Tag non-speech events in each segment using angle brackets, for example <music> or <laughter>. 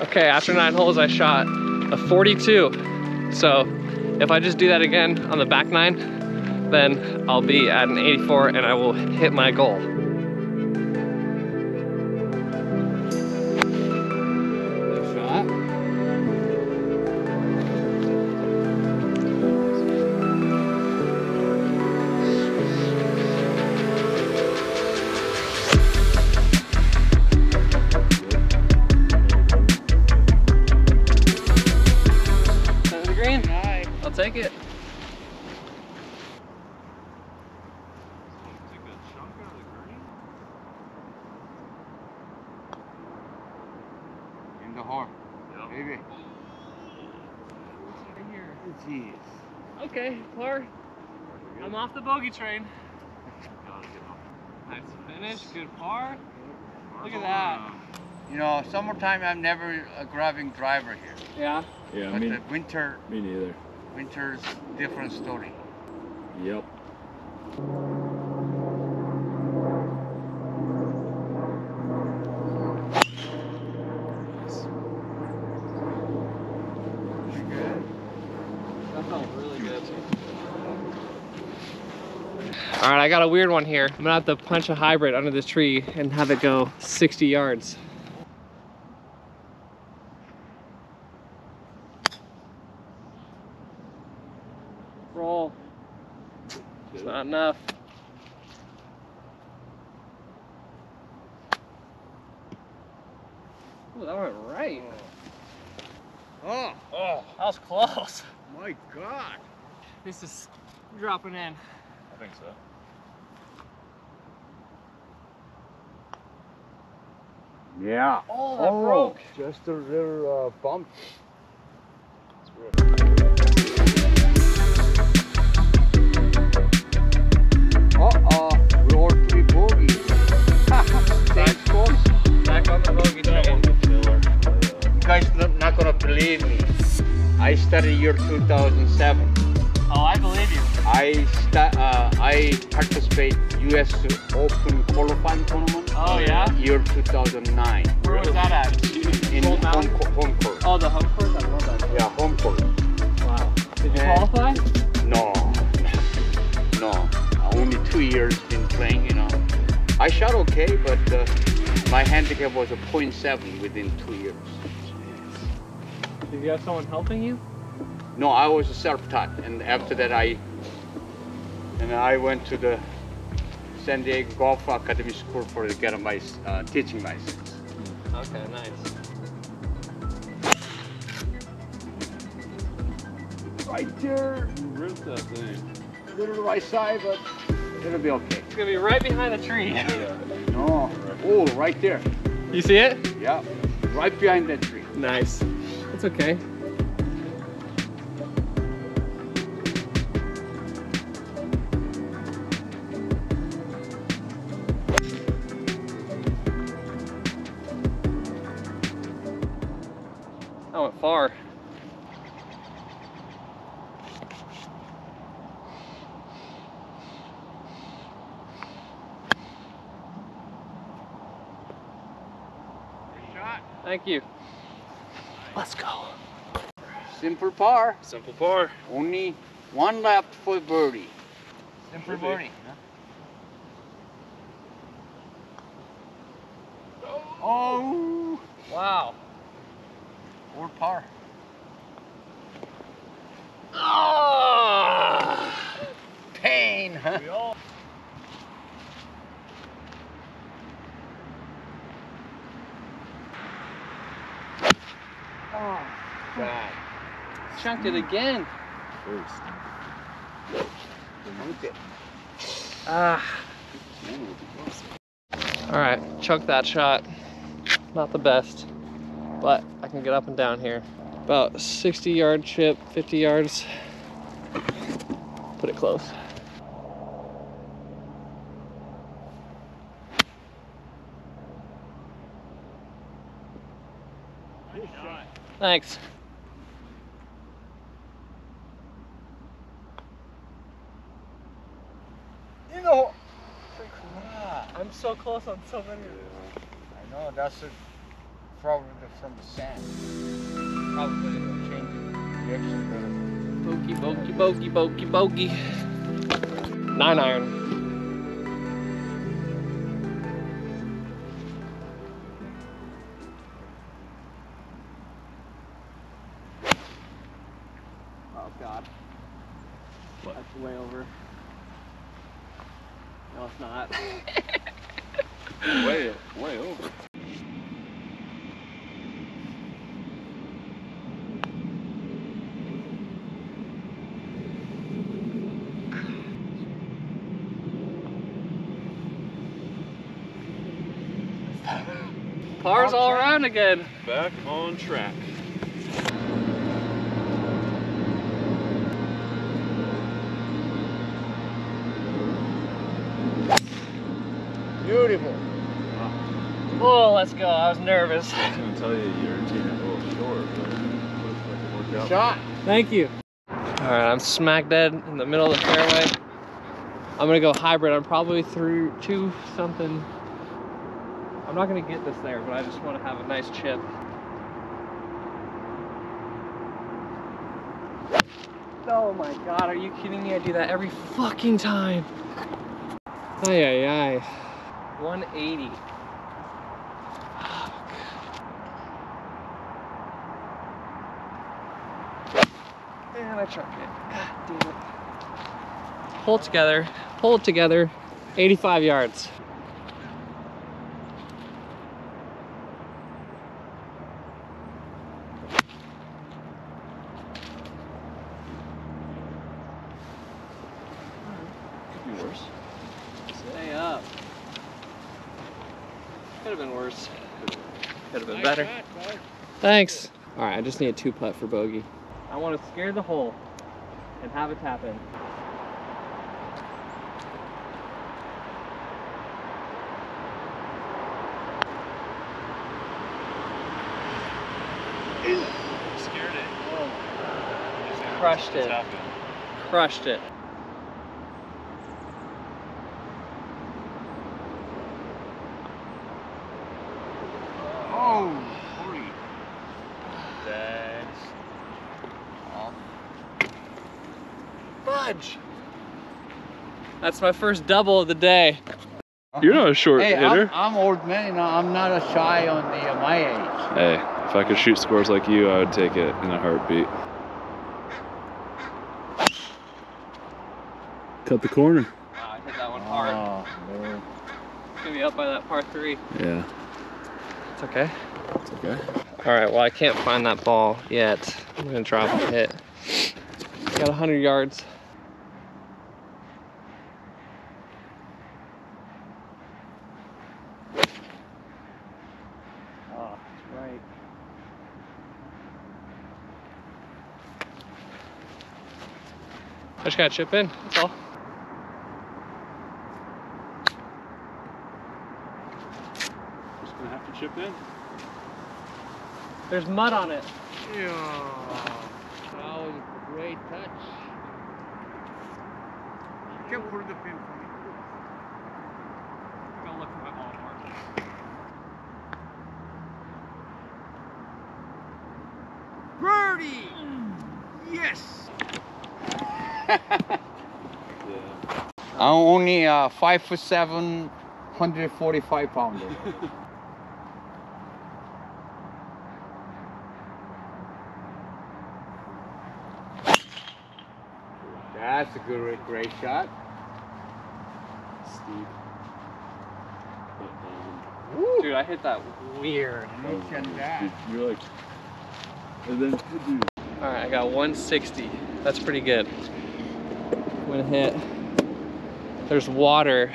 Okay, after nine holes, I shot a 42. So if I just do that again on the back nine, then I'll be at an 84 and I will hit my goal. Jeez. Okay, par. I'm off the bogey train. Nice finish, good par. Look at that. You know, summertime I'm never a grabbing driver here. Yeah. Yeah, but me, the winter, me neither. winter's different story. Yep. All right, I got a weird one here. I'm gonna have to punch a hybrid under this tree and have it go 60 yards. Roll. It's not enough. Ooh, that went right. Oh, Oh, that was close. my God. This is dropping in. I think so. Yeah. Oh, that broke. Just a little uh, bump. Uh-oh, we're all three bogeys. <laughs> Same score. Back on the bogey train. You guys not, not gonna believe me. I started year 2007. Oh, I believe you. I uh, I participate U.S. Open qualifying tournament. Oh, yeah? Year 2009. Where was that at? In home, home court. Oh, the home course? I love that. Yeah, home court. Wow. Did you Yeah. qualify? No, <laughs> no. Only two years been playing. You know, I shot okay, but uh, my handicap was a .7 within two years. Did you have someone helping you? No, I was a self-taught, and after that I and I went to the San Diego Golf Academy School for to get my uh, teaching license. Okay, nice. Right there, You Ripped that thing. a little right side, but it'll be okay. It's gonna be right behind the tree. No, oh, right there. You see it? Yeah, right behind that tree. Nice. It's okay. Thank you. Let's go. Simple par. Simple par. Only one left for birdie. Simple Should be. birdie. Oh, Wow. or par. Oh! Pain, huh? We all. Oh, God. Chunked it again. First. Okay. Ah. All right, chunk that shot. Not the best, but I can get up and down here. About 60 yard chip, 50 yards. Put it close. Thanks. You know, I'm so close on so many. I know that's a probably from the sand. Probably. Change direction. Bogey, bogey, bogey, bogey, bogey. Nine iron. Pars all around again. Back on track. Beautiful. Ah. Oh, let's go. I was nervous. I was gonna tell you your team is a little short, but it looks like it worked out. Shot. Thank you. All right, I'm smack dead in the middle of the fairway. I'm gonna go hybrid. I'm probably through two something. I'm not gonna get this there, but I just want to have a nice chip. Oh my god, are you kidding me? I do that every fucking time. Ay ay ay. 180. And I chucked it. God damn it. Pull it together. Pull it together. 85 yards. Could be worse. Stay up. Could have been worse. Could have been better. Thanks. All right, I just need a two putt for bogey. I want to scare the hole and have it tap in. Scared it. Crushed it. Crushed it. Oh, holy. Thanks. Fudge. That's my first double of the day. You're not a short Hey, hitter. I'm, I'm old man, you know, I'm not a shy on the uh, my age. Hey, if I could shoot scores like you, I would take it in a heartbeat. Cut the corner. Wow, I hit that one hard. Oh, no. It's gonna be up by that par three. Yeah, It's okay. it's okay. All right, well, I can't find that ball yet. I'm gonna drop a hit. Got 100 yards. Oh, right. I just gotta chip in, that's all. Just gonna have to chip in. There's mud on it. Yeah. That was a great touch. You can pull the pin for me. Go look for my ball mark. Birdie! Yes! <laughs> Yeah. I'm only uh, five foot seven, 145 pounder. <laughs> That's a good, great shot. Steep. Um, Dude, I hit that weird. Look at that. You're like, and then, dude, All right, I got 160. That's pretty good. When hit, there's water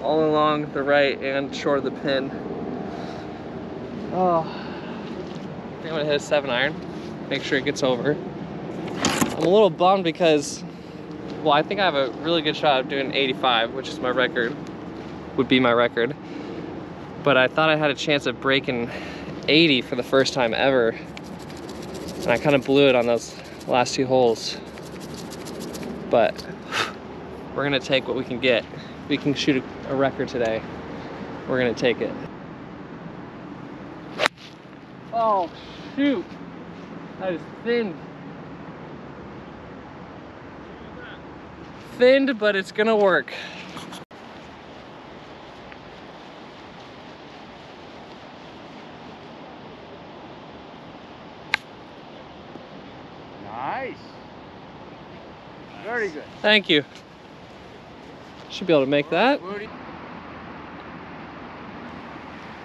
all along the right and short of the pin. Oh, I think I'm gonna hit a seven iron. Make sure it gets over. I'm a little bummed because, well, I think I have a really good shot of doing 85, which is my record, would be my record. But I thought I had a chance of breaking 80 for the first time ever. And I kind of blew it on those last two holes. But we're gonna take what we can get. We can shoot a, a record today. We're gonna take it. Oh, shoot. That is thinned. Thinned, but it's gonna work. Nice. Very good. Thank you. Should be able to make that.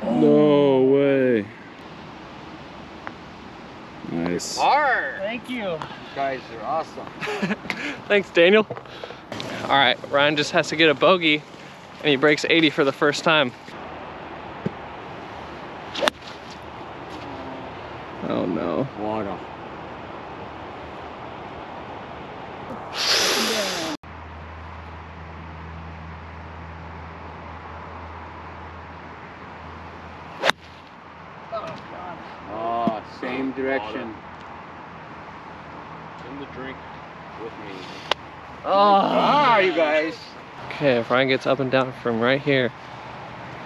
No way. Nice. Hard. Thank you. You guys are awesome. <laughs> Thanks, Daniel. All right, Ryan just has to get a bogey and he breaks 80 for the first time. Oh no. Water. Oh, same direction. In the drink with me. Oh. Ah, you guys. Okay, if Ryan gets up and down from right here,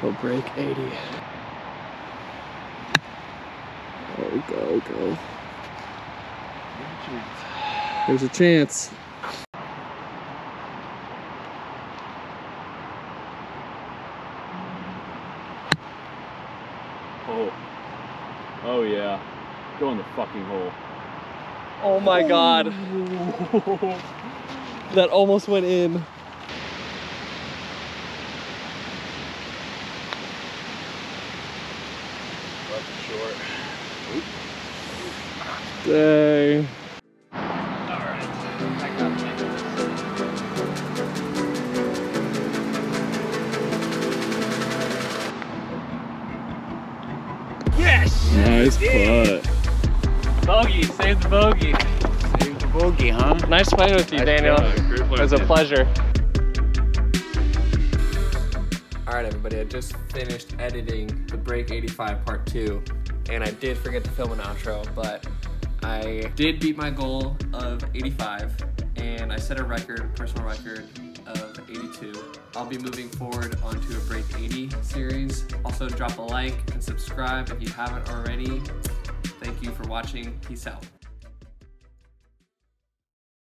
he'll break 80. Oh, go, go. There's a chance. Oh. Oh yeah. Go in the fucking hole. Oh my god. <laughs> that almost went in. short. Dang. Yes! Nice putt. Bogey, save the bogey. Save huh? Nice playing with you, Nice Daniel. It was a pleasure. All right, everybody, I just finished editing the Break 85 Part 2, and I did forget to film an outro, but I did beat my goal of 85, and I set a record, personal record of 82. I'll be moving forward onto a Break 80 series. Also, drop a like and subscribe if you haven't already. Thank you for watching. Peace out.